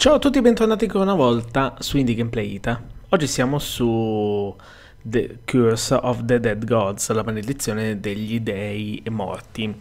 Ciao a tutti e bentornati ancora una volta su Indie Gameplay Ita. Oggi siamo su The Curse of the Dead Gods, la maledizione degli dei morti.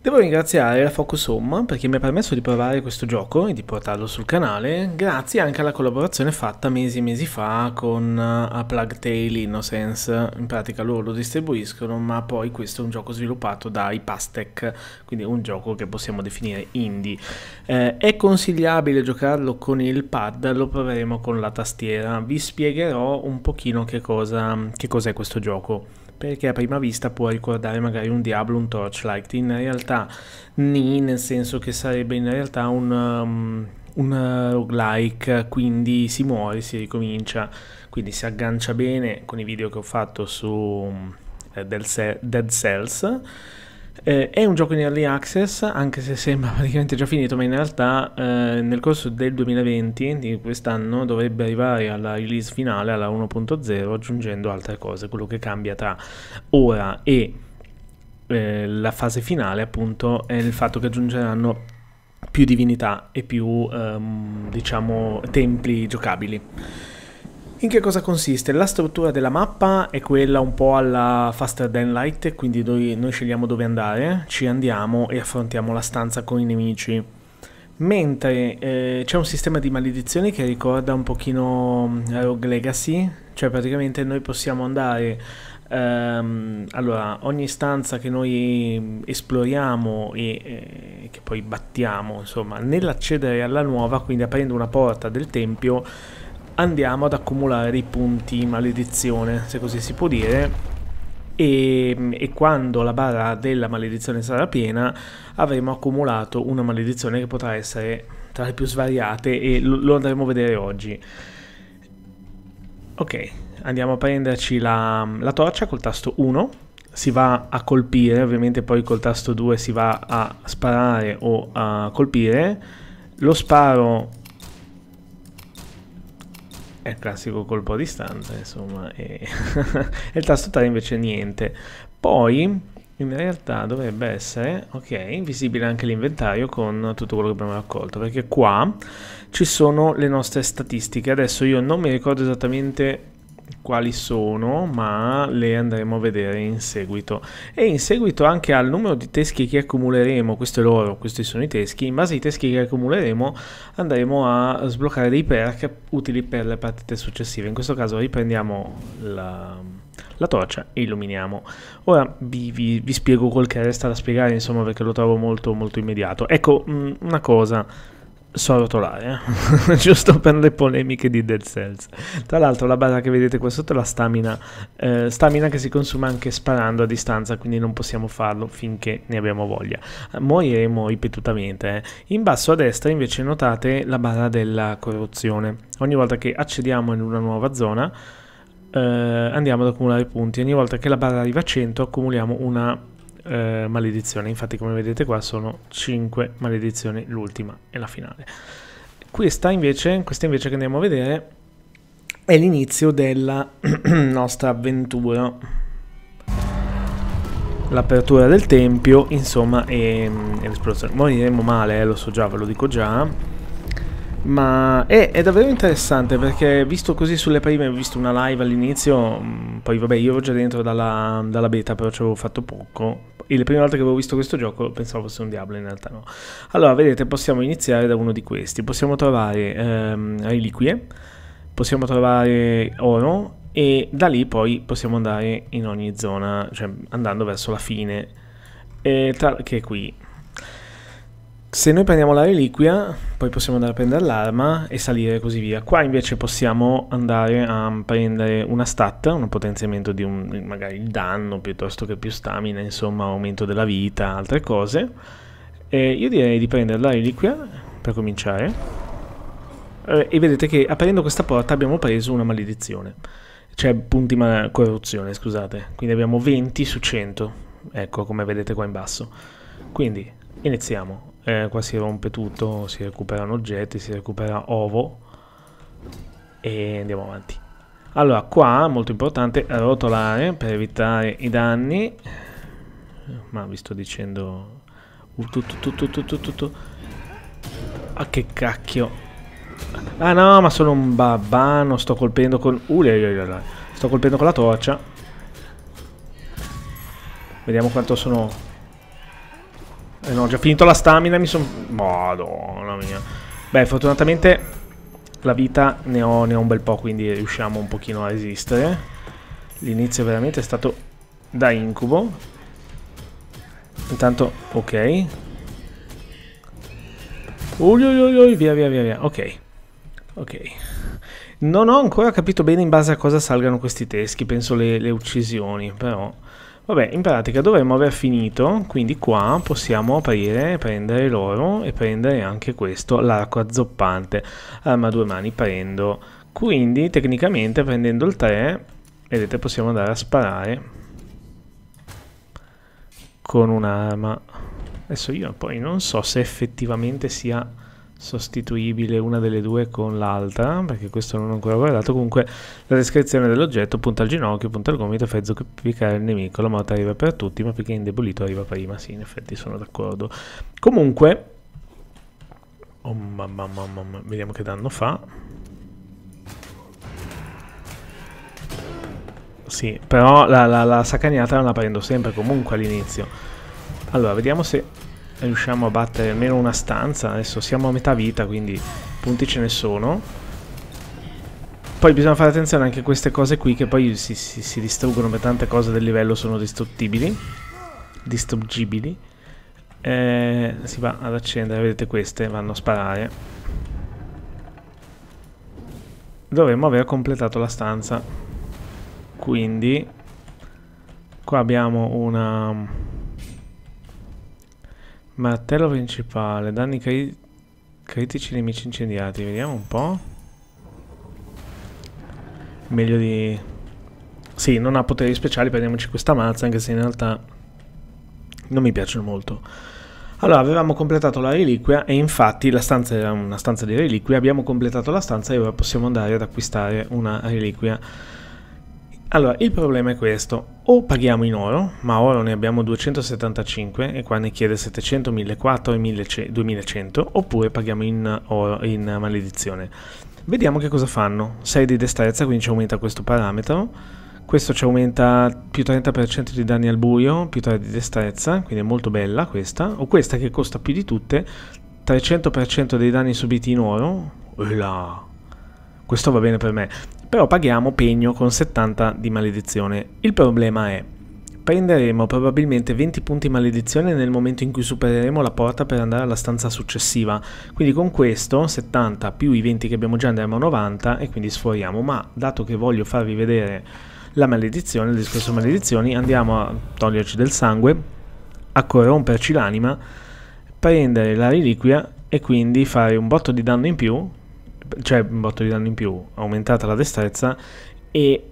Devo ringraziare la Focus Home perché mi ha permesso di provare questo gioco e di portarlo sul canale, grazie anche alla collaborazione fatta mesi e mesi fa con uh, Plug Tail Innocence. In pratica loro lo distribuiscono, ma poi questo è un gioco sviluppato da Ipastec, quindi un gioco che possiamo definire indie. Eh, è consigliabile giocarlo con il pad, lo proveremo con la tastiera. Vi spiegherò un pochino che cosa che cos'è questo gioco perché a prima vista può ricordare magari un Diablo, un Torchlight, in realtà ni, nel senso che sarebbe in realtà un, um, un roguelike, quindi si muore, si ricomincia, quindi si aggancia bene con i video che ho fatto su eh, Dead Cells eh, è un gioco in early access, anche se sembra praticamente già finito, ma in realtà eh, nel corso del 2020, di quest'anno, dovrebbe arrivare alla release finale, alla 1.0, aggiungendo altre cose. Quello che cambia tra ora e eh, la fase finale, appunto, è il fatto che aggiungeranno più divinità e più, ehm, diciamo, templi giocabili. In che cosa consiste? La struttura della mappa è quella un po' alla Faster Than Light, quindi noi, noi scegliamo dove andare, ci andiamo e affrontiamo la stanza con i nemici. Mentre eh, c'è un sistema di maledizioni che ricorda un pochino mm, Rogue Legacy, cioè praticamente noi possiamo andare ehm, allora ogni stanza che noi esploriamo e eh, che poi battiamo, insomma, nell'accedere alla nuova, quindi aprendo una porta del tempio, andiamo ad accumulare dei punti maledizione, se così si può dire, e, e, quando la barra della maledizione sarà piena avremo accumulato una maledizione che potrà essere tra le più svariate e lo, lo andremo a vedere oggi. Ok, andiamo a prenderci la, la torcia col tasto 1 si va a colpire, ovviamente poi col tasto 2 si va a sparare o a colpire. Lo sparo è il classico colpo a distanza, insomma, e, il tasto 3 invece niente. Poi in realtà dovrebbe essere, ok, visibile anche l'inventario con tutto quello che abbiamo raccolto, perché qua ci sono le nostre statistiche. Adesso io non mi ricordo esattamente quali sono, ma le andremo a vedere in seguito. E in seguito anche al numero di teschi che accumuleremo, questo è l'oro, questi sono i teschi, in base ai teschi che accumuleremo andremo a sbloccare dei perk utili per le partite successive. In questo caso riprendiamo la, la torcia e illuminiamo. Ora vi, vi, vi spiego quel che resta da spiegare, insomma, perché lo trovo molto molto immediato. Ecco, mh, una cosa so rotolare, eh? giusto per le polemiche di Dead Cells. Tra l'altro la barra che vedete qua sotto è la stamina, eh, stamina che si consuma anche sparando a distanza, quindi non possiamo farlo finché ne abbiamo voglia. Moriremo ripetutamente. Eh. In basso a destra invece notate la barra della corruzione. Ogni volta che accediamo in una nuova zona eh, andiamo ad accumulare punti. Ogni volta che la barra arriva a 100 accumuliamo una eh, maledizioni. Infatti, come vedete qua, sono 5 maledizioni, l'ultima e la finale. Questa invece, questa invece che andiamo a vedere è l'inizio della nostra avventura. L'apertura del tempio, insomma, e, e l'esplosione. Moriremo male, eh, lo so già, ve lo dico già ma è, è, davvero interessante perché visto così sulle prime ho visto una live all'inizio mm, poi vabbè io ero già dentro dalla, dalla beta però ci avevo fatto poco. E le prime volte che avevo visto questo gioco pensavo fosse un Diablo in realtà no. Allora vedete possiamo iniziare da uno di questi. Possiamo trovare ehm, reliquie possiamo trovare oro e da lì poi possiamo andare in ogni zona cioè andando verso la fine. E tra, che è qui se noi prendiamo la reliquia, poi possiamo andare a prendere l'arma e salire così via. Qua invece possiamo andare a prendere una stat, un potenziamento di un, magari il danno piuttosto che più stamina, insomma aumento della vita, altre cose. E io direi di prendere la reliquia per cominciare. Eh, e vedete che aprendo questa porta abbiamo preso una maledizione. Cioè punti ma corruzione, scusate. Quindi abbiamo 20 su 100. Ecco come vedete qua in basso. Quindi iniziamo eh, qua si rompe tutto, si recuperano oggetti, si recupera ovo e andiamo avanti. Allora, qua molto importante rotolare per evitare i danni. Ma vi sto dicendo... Uh, tu, tu, tu, tu, tu, tu, tu. Ah, che cacchio. Ah no, ma sono un babbano, sto colpendo con... Uh, sto colpendo con la torcia. Vediamo quanto sono... Eh no, ho già finito la stamina, mi sono... Madonna mia. Beh, fortunatamente la vita ne ho, ne ho un bel po', quindi riusciamo un pochino a resistere. L'inizio veramente è stato da incubo. Intanto, ok. Ui, ui, ui, via, via, via, via. Ok. Ok. Non ho ancora capito bene in base a cosa salgano questi teschi, penso le, le uccisioni, però... Vabbè, in pratica dovremmo aver finito, quindi qua possiamo aprire, prendere l'oro e prendere anche questo, l'arco azzoppante. Arma a due mani prendo. Quindi, tecnicamente, prendendo il 3, vedete, possiamo andare a sparare con un'arma. Adesso io poi non so se effettivamente sia sostituibile una delle due con l'altra, perché questo non ho ancora guardato, comunque la descrizione dell'oggetto punta al ginocchio, punta al gomito, fa zoppificare il nemico, la morte arriva per tutti, ma perché indebolito arriva prima, sì, in effetti sono d'accordo. Comunque, oh mamma, mamma, mamma, vediamo che danno fa. Sì, però la, la, la sacagnata non la prendo sempre comunque all'inizio. Allora, vediamo se riusciamo a battere almeno una stanza. Adesso siamo a metà vita, quindi punti ce ne sono. Poi bisogna fare attenzione anche a queste cose qui che poi si, si, si distruggono per tante cose del livello sono distruttibili. Distruggibili. Eh, si va ad accendere, vedete queste vanno a sparare. Dovremmo aver completato la stanza. Quindi qua abbiamo una Martello principale, danni cri critici nemici incendiati, vediamo un po'. Meglio di... Sì, non ha poteri speciali, prendiamoci questa mazza, anche se in realtà non mi piacciono molto. Allora, avevamo completato la reliquia e infatti la stanza era una stanza di reliquia, abbiamo completato la stanza e ora possiamo andare ad acquistare una reliquia allora, il problema è questo, o paghiamo in oro, ma oro ne abbiamo 275 e qua ne chiede 700, 1400 e 2100, oppure paghiamo in, oro, in maledizione. Vediamo che cosa fanno. 6 di destrezza, quindi ci aumenta questo parametro. Questo ci aumenta più 30% di danni al buio, più 3 di destrezza, quindi è molto bella questa. O questa che costa più di tutte, 300% dei danni subiti in oro. Là. Questo va bene per me però paghiamo pegno con 70 di maledizione. Il problema è, prenderemo probabilmente 20 punti maledizione nel momento in cui supereremo la porta per andare alla stanza successiva, quindi con questo 70 più i 20 che abbiamo già andremo a 90 e quindi sforiamo, ma dato che voglio farvi vedere la maledizione, il discorso maledizioni, andiamo a toglierci del sangue, a corromperci l'anima, prendere la reliquia e quindi fare un botto di danno in più cioè un botto di danno in più, aumentata la destrezza e,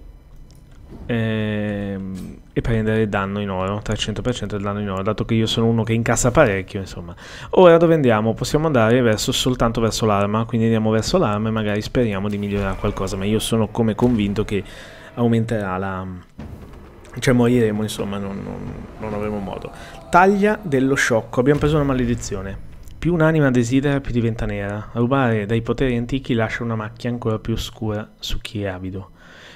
ehm, e prendere danno in oro, 300% del danno in oro, dato che io sono uno che incassa parecchio, insomma. Ora dove andiamo? Possiamo andare verso, soltanto verso l'arma, quindi andiamo verso l'arma e magari speriamo di migliorare qualcosa, ma io sono come convinto che aumenterà la... cioè moriremo, insomma, non, non, non avremo modo. Taglia dello sciocco, abbiamo preso una maledizione. Più un'anima desidera, più diventa nera. Rubare dai poteri antichi lascia una macchia ancora più oscura su chi è avido.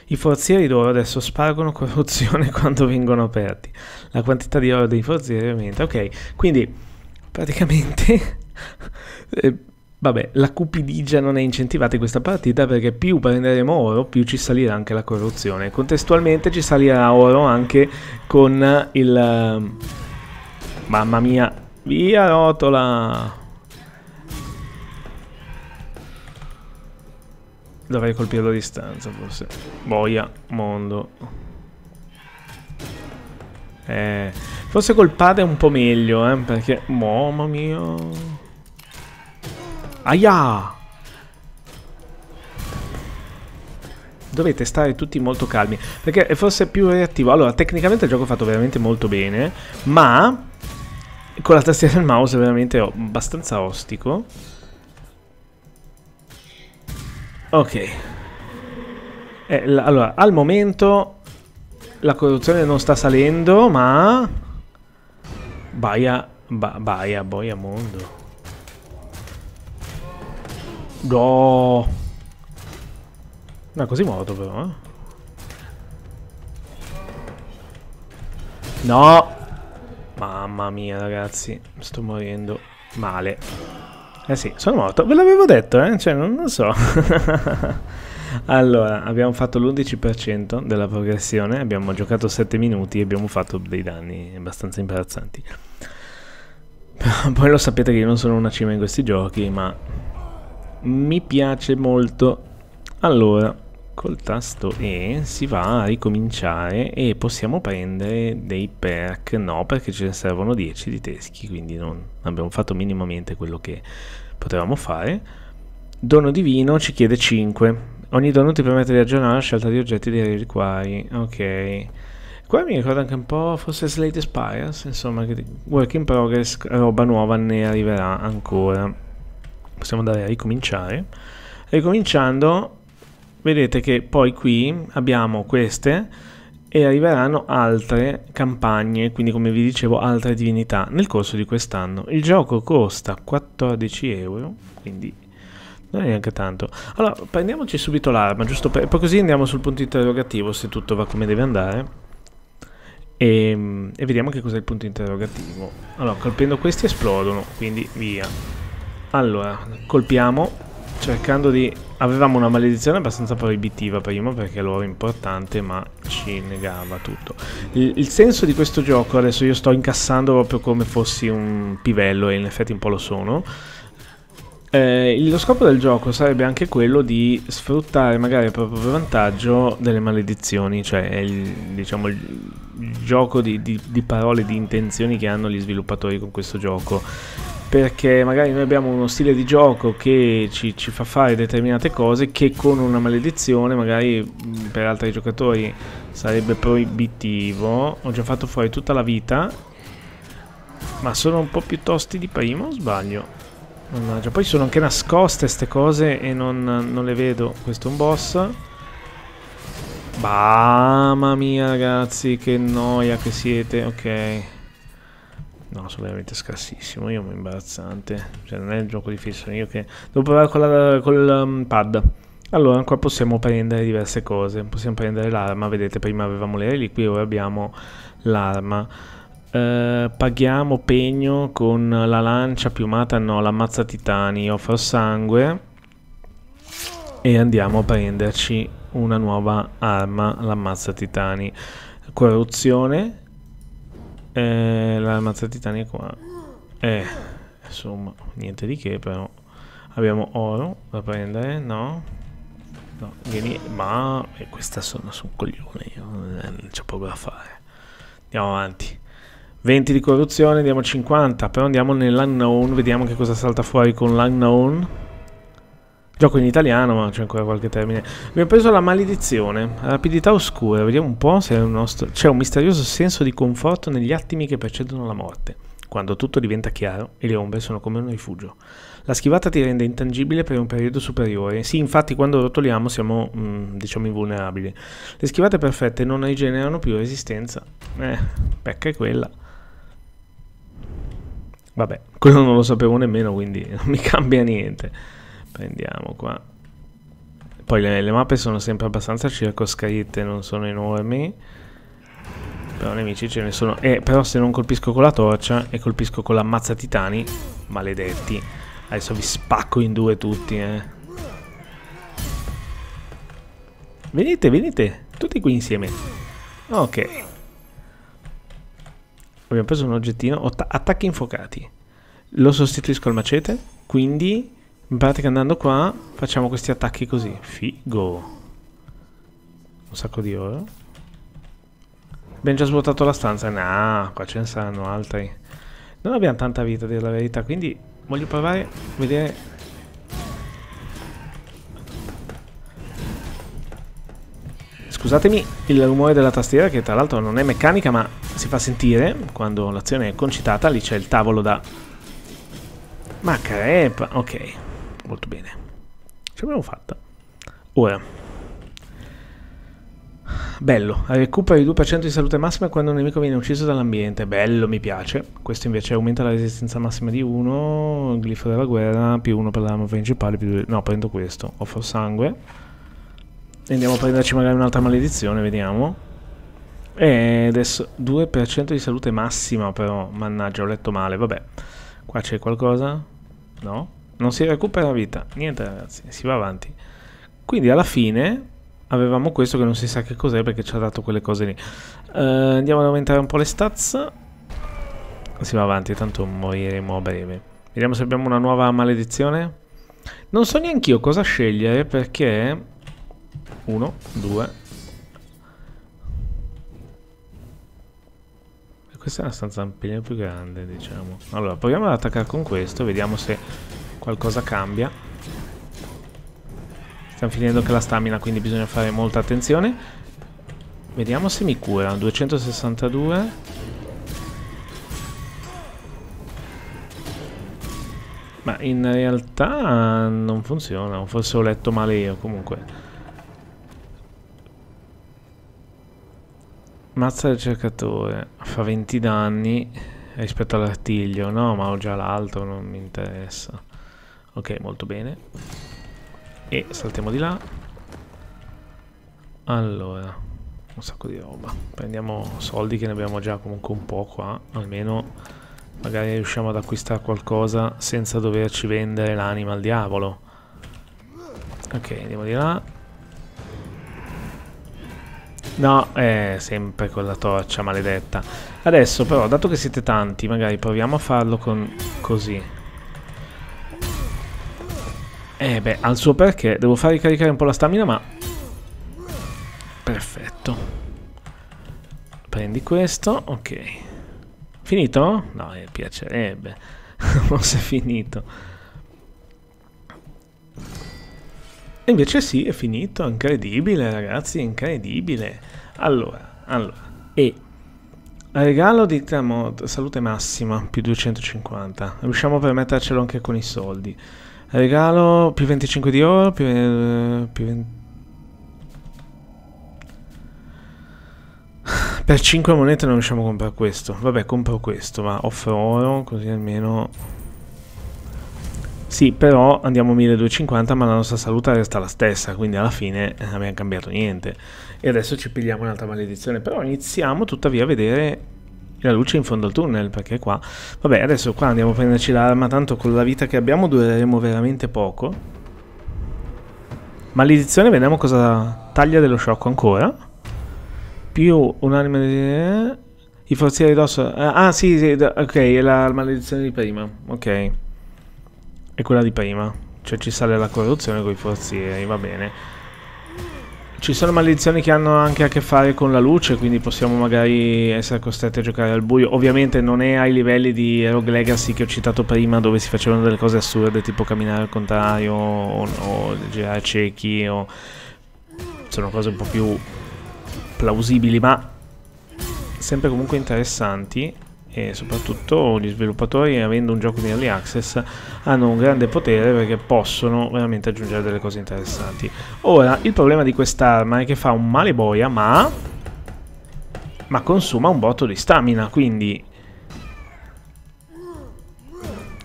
I forzieri d'oro adesso spargono corruzione quando vengono aperti. La quantità di oro dei forzieri aumenta. Ok, quindi praticamente... eh, vabbè, la cupidigia non è incentivata in questa partita perché più prenderemo oro, più ci salirà anche la corruzione. Contestualmente ci salirà oro anche con il... Mamma mia, Via rotola! Dovrei colpirlo a distanza forse. Boia, mondo. Eh, forse col padre è un po' meglio, eh, perché... Mamma mia! Aia! Dovete stare tutti molto calmi, perché è forse più reattivo. Allora, tecnicamente il gioco è fatto veramente molto bene, ma con la tastiera del mouse è veramente abbastanza ostico. Ok. Eh, allora, al momento la corruzione non sta salendo, ma... Baia, ba, baia, boia mondo. No. No, così morto però, eh. No! Mamma mia, ragazzi. Sto morendo male. Eh sì, sono morto. Ve l'avevo detto, eh? Cioè, non lo so. allora, abbiamo fatto l'11% della progressione. Abbiamo giocato 7 minuti e abbiamo fatto dei danni abbastanza imbarazzanti. Poi lo sapete che io non sono una cima in questi giochi, ma mi piace molto. Allora, col tasto E si va a ricominciare e possiamo prendere dei perk, no perché ce ne servono 10 di teschi, quindi non abbiamo fatto minimamente quello che potevamo fare. Dono divino ci chiede 5. Ogni dono ti permette di aggiornare la scelta di oggetti dei reliquari. Ok. Qua mi ricorda anche un po' forse Slate Spires, insomma, work in progress, roba nuova ne arriverà ancora. Possiamo andare a ricominciare. Ricominciando vedete che poi qui abbiamo queste e arriveranno altre campagne, quindi come vi dicevo altre divinità nel corso di quest'anno. Il gioco costa 14 euro, quindi non è neanche tanto. Allora, prendiamoci subito l'arma, giusto per... poi così andiamo sul punto interrogativo se tutto va come deve andare. E, e vediamo che cos'è il punto interrogativo. Allora, colpendo questi esplodono, quindi via. Allora, colpiamo cercando di... Avevamo una maledizione abbastanza proibitiva prima perché l'oro è importante ma ci negava tutto. Il, il, senso di questo gioco, adesso io sto incassando proprio come fossi un pivello e in effetti un po' lo sono. Eh, lo scopo del gioco sarebbe anche quello di sfruttare magari a proprio vantaggio delle maledizioni, cioè il, diciamo, il, il gioco di, di, di parole, di intenzioni che hanno gli sviluppatori con questo gioco perché magari noi abbiamo uno stile di gioco che ci, ci, fa fare determinate cose che con una maledizione magari per altri giocatori sarebbe proibitivo. Ho già fatto fuori tutta la vita, ma sono un po' più tosti di prima o sbaglio? Mannaggia, poi sono anche nascoste queste cose e non, non le vedo. Questo è un boss. Mamma mia ragazzi, che noia che siete, ok. No, sono veramente scarsissimo. Io mi imbarazzante. Cioè, non è il gioco difficile. Io che devo provare con, la, con il um, pad. Allora, qua possiamo prendere diverse cose. Possiamo prendere l'arma. Vedete, prima avevamo le reliquie, ora abbiamo l'arma. Eh, paghiamo pegno con la lancia piumata. No, l'ammazza titani. Offro sangue. E andiamo a prenderci una nuova arma, l'ammazza titani. Corruzione eh, l'armazza titania qua. Eh, insomma, niente di che però. Abbiamo oro da prendere, no? No, vieni, ma eh, questa sono su un coglione, io eh, non c'ho poco da fare. Andiamo avanti. 20 di corruzione, andiamo 50, però andiamo nell'unknown, vediamo che cosa salta fuori con l'unknown. Gioco in italiano, ma c'è ancora qualche termine. Abbiamo preso la maledizione, rapidità oscura. Vediamo un po' se c'è un misterioso senso di conforto negli attimi che precedono la morte. Quando tutto diventa chiaro e le ombre sono come un rifugio. La schivata ti rende intangibile per un periodo superiore. Sì, infatti quando rotoliamo siamo, mm, diciamo, invulnerabili. Le schivate perfette non rigenerano più resistenza. Eh, pecca è quella. Vabbè, quello non lo sapevo nemmeno, quindi non mi cambia niente prendiamo qua. Poi le, le mappe sono sempre abbastanza circoscritte non sono enormi. Però nemici ce ne sono. Eh, però se non colpisco con la torcia e colpisco con l'ammazza titani maledetti. Adesso vi spacco in due tutti eh. venite venite. Tutti qui insieme. Ok. Abbiamo preso un oggettino. Attacchi infuocati lo sostituisco al macete quindi in pratica andando qua facciamo questi attacchi così. Figo. Un sacco di oro. Abbiamo già svuotato la stanza. No, qua ce ne saranno altri. Non abbiamo tanta vita, a dire la verità, quindi voglio provare a vedere... Scusatemi il rumore della tastiera che tra l'altro non è meccanica ma si fa sentire quando l'azione è concitata. Lì c'è il tavolo da... Ma crepa, ok molto bene. Ce l'abbiamo fatta. Ora, Bello, recupera il 2% di salute massima quando un nemico viene ucciso dall'ambiente. Bello, mi piace. Questo invece aumenta la resistenza massima di 1, glifo della guerra, più 1 per l'arma principale, più 2... No, prendo questo, offro sangue. Andiamo a prenderci magari un'altra maledizione, vediamo. E adesso 2% di salute massima però, mannaggia, ho letto male, vabbè. Qua c'è qualcosa? No? Non si recupera vita. Niente ragazzi, si va avanti. Quindi alla fine avevamo questo che non si sa che cos'è perché ci ha dato quelle cose lì. Uh, andiamo ad aumentare un po' le stats. Si va avanti, tanto moriremo a breve. Vediamo se abbiamo una nuova maledizione. Non so neanche io cosa scegliere perché... Uno, due... Questa è una stanza un pelino più grande, diciamo. Allora, proviamo ad attaccare con questo, vediamo se qualcosa cambia. Stiamo finendo che la stamina, quindi bisogna fare molta attenzione. Vediamo se mi cura. 262. Ma in realtà non funziona, forse ho letto male io, comunque. Mazza del cercatore, fa 20 danni rispetto all'artiglio, no ma ho già l'altro, non mi interessa. Ok, molto bene. E saltiamo di là. Allora un sacco di roba. Prendiamo soldi che ne abbiamo già comunque un po' qua. Almeno magari riusciamo ad acquistare qualcosa senza doverci vendere l'anima al diavolo. Ok andiamo di là. No è sempre con la torcia maledetta. Adesso però dato che siete tanti magari proviamo a farlo con così eh beh, al suo perché. Devo far ricaricare un po' la stamina, ma... Perfetto. Prendi questo, ok. Finito? No, mi piacerebbe. Forse è finito. E invece sì, è finito. Incredibile, ragazzi, incredibile. Allora, allora. E... Regalo di Tramod, salute massima, più 250. Riusciamo a permettercelo anche con i soldi. Regalo più 25 di oro, più, eh, più 20... Per 5 monete non riusciamo a comprare questo. Vabbè, compro questo, ma offro oro, così almeno... Sì, però andiamo a 1250, ma la nostra salute resta la stessa, quindi alla fine non abbiamo cambiato niente. E adesso ci pigliamo un'altra maledizione. Però iniziamo tuttavia a vedere la luce in fondo al tunnel, perché qua... Vabbè, adesso qua andiamo a prenderci l'arma, tanto con la vita che abbiamo dureremo veramente poco. Maledizione, vediamo cosa taglia dello sciocco ancora. Più un'anima di... I forzieri d'osso... Ah, sì, sì, ok, è la maledizione di prima. Ok. È quella di prima. Cioè ci sale la corruzione con i forzieri, va bene. Ci sono maledizioni che hanno anche a che fare con la luce, quindi possiamo magari essere costretti a giocare al buio. Ovviamente non è ai livelli di Rogue Legacy che ho citato prima, dove si facevano delle cose assurde, tipo camminare al contrario, o, o girare ciechi, o... sono cose un po' più plausibili, ma sempre comunque interessanti e soprattutto gli sviluppatori avendo un gioco di early access hanno un grande potere perché possono veramente aggiungere delle cose interessanti. Ora il problema di quest'arma è che fa un male boia ma ma consuma un botto di stamina quindi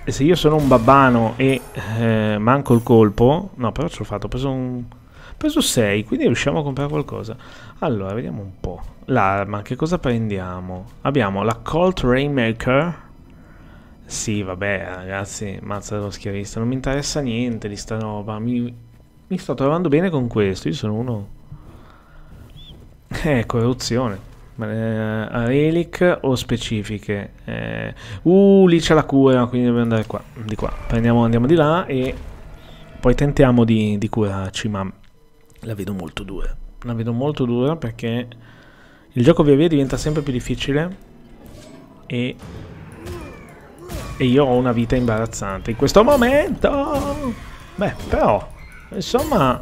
e se io sono un babbano e eh, manco il colpo no però ce l'ho fatto ho preso un preso 6 quindi riusciamo a comprare qualcosa allora vediamo un po' L'arma, che cosa prendiamo? Abbiamo la Colt Rainmaker. Sì, vabbè, ragazzi, mazza dello schiavista. Non mi interessa niente di sta roba. Mi, mi sto trovando bene con questo. Io sono uno... Eh, corruzione. Eh, relic o specifiche? Eh, uh, lì c'è la cura, quindi dobbiamo andare qua. Di qua. Prendiamo, andiamo di là e poi tentiamo di, di curarci, ma la vedo molto dura. La vedo molto dura perché il gioco via via diventa sempre più difficile e, e io ho una vita imbarazzante in questo momento. Beh, però, insomma,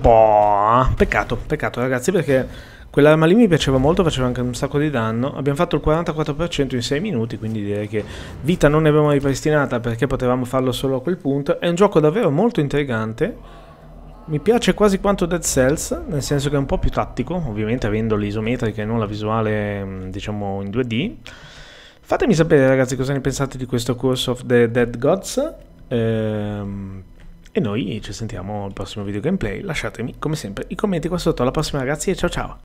po'. Peccato, peccato ragazzi perché quell'arma lì mi piaceva molto, faceva anche un sacco di danno. Abbiamo fatto il 44% in 6 minuti, quindi direi che vita non ne abbiamo ripristinata perché potevamo farlo solo a quel punto. È un gioco davvero molto intrigante mi piace quasi quanto Dead Cells, nel senso che è un po' più tattico, ovviamente avendo l'isometrica e non la visuale, mm, diciamo, in 2D. Fatemi sapere ragazzi cosa ne pensate di questo Curse of the Dead Gods. Ehm, e noi ci sentiamo al prossimo video gameplay. Lasciatemi, come sempre, i commenti qua sotto. Alla prossima ragazzi e ciao ciao!